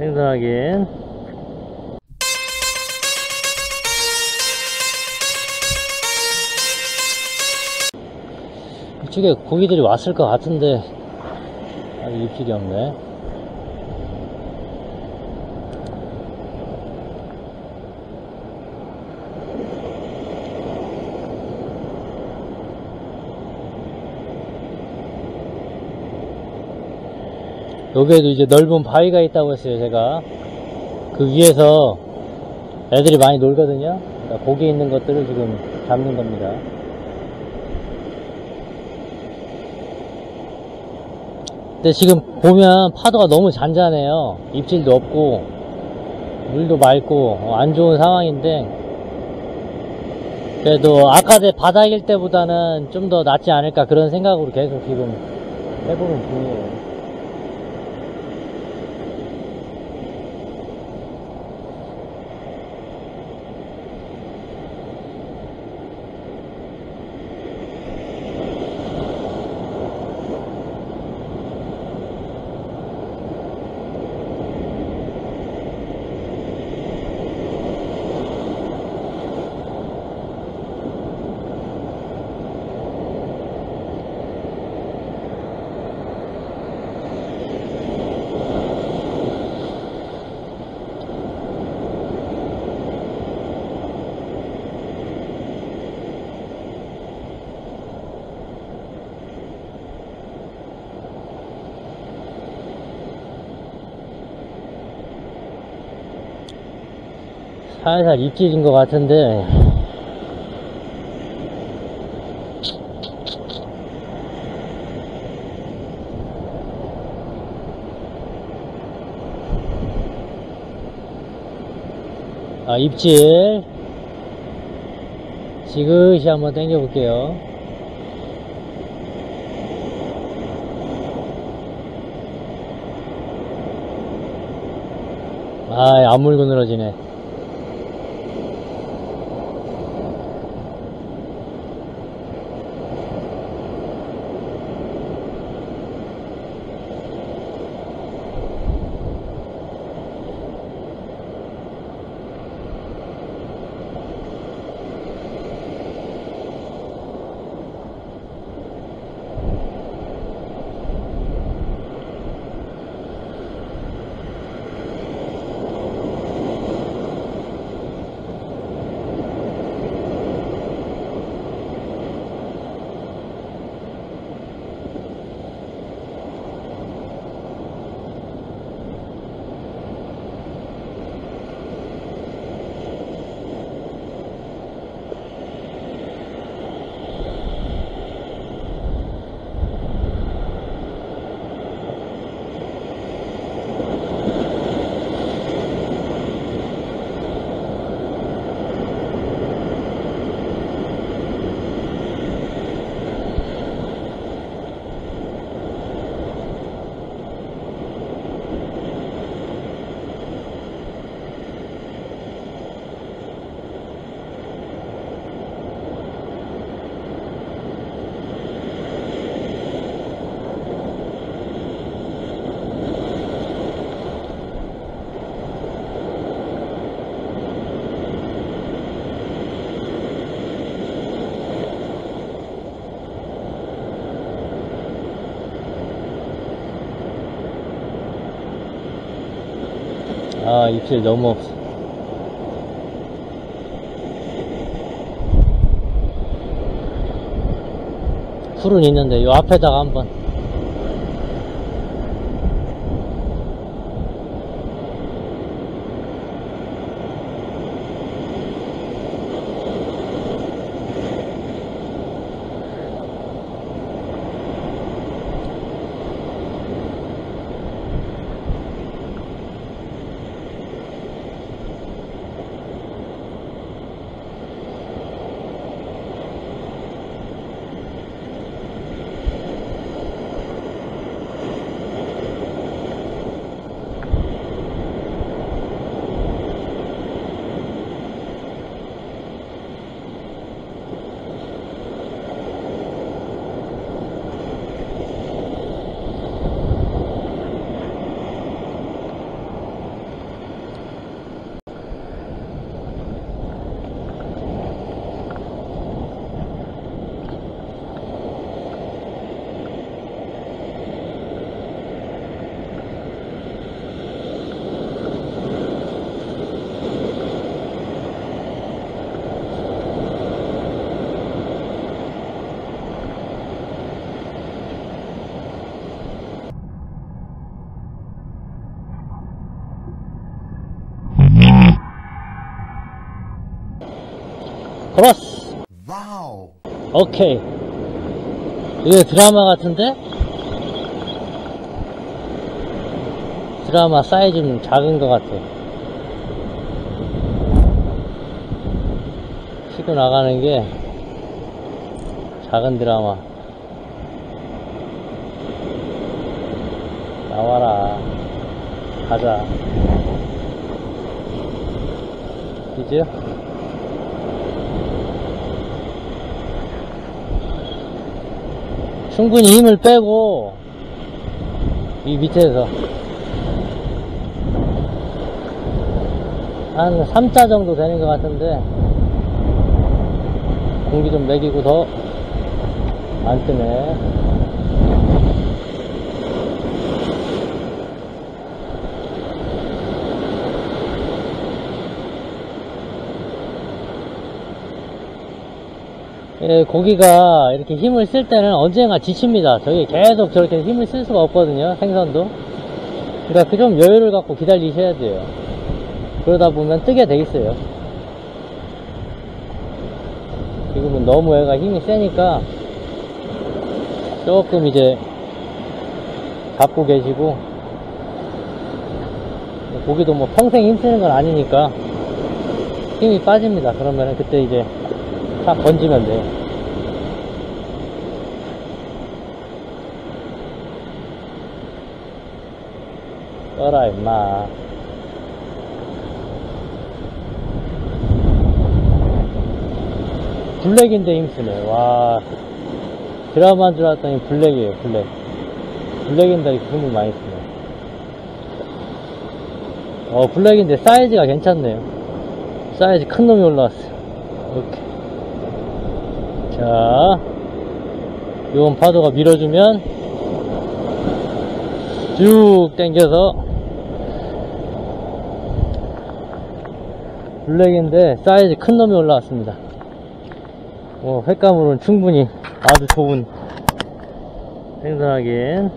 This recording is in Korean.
생선하긴. 이쪽에 고기들이 왔을 것 같은데, 아직 입질이 없네. 여기에도 이제 넓은 바위가 있다고 했어요, 제가. 그 위에서 애들이 많이 놀거든요. 그러니까 고기 있는 것들을 지금 잡는 겁니다. 근데 지금 보면 파도가 너무 잔잔해요. 입질도 없고, 물도 맑고, 어, 안 좋은 상황인데, 그래도 내 바닥일 때보다는 좀 더 낫지 않을까 그런 생각으로 계속 지금 해보는 중이에요. 살살 입질인 것 같은데. 아 입질. 지그시 한번 당겨 볼게요. 아안 물고 늘어지네 아 입질 너무 없어. 풀은 있는데 요 앞에다가 한번 크로스 Wow. 오케이. 이게 drummer 같은데? drummer 사이즈 좀 작은 것 같아. 치고 나가는 게 작은 drummer. 나와라. 가자. 이제 충분히 힘을 빼고 이 밑에서 한 3자 정도 되는 것 같은데 공기 좀 먹이고 더 안 뜨네 예, 고기가 이렇게 힘을 쓸 때는 언젠가 지칩니다. 저게 계속 저렇게 힘을 쓸 수가 없거든요. 생선도. 그러니까 그좀 여유를 갖고 기다리셔야 돼요. 그러다 보면 뜨게 돼 있어요. 지금은 너무 애가 힘이 세니까 조금 이제 잡고 계시고 고기도 뭐 평생 힘쓰는 건 아니니까 힘이 빠집니다. 그러면은 그때 이제 딱 건지면 돼요. 떠라 임마. 블랙인데 힘쓰네. 와. 드라마인 줄 알았더니 블랙이에요, 블랙. 블랙인데 이렇게 힘을 많이 쓰네. 어, 블랙인데 사이즈가 괜찮네요. 사이즈 큰 놈이 올라왔어요. 이렇게. 자, 요건 파도가 밀어주면 쭉 당겨서 블랙인데 사이즈 큰 놈이 올라왔습니다. 뭐 횟감으로는 충분히 아주 좋은 생선하기엔